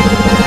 はい。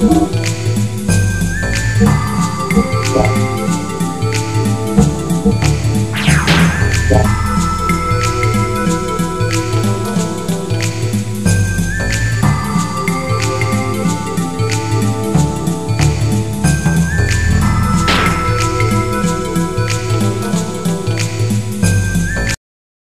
Thank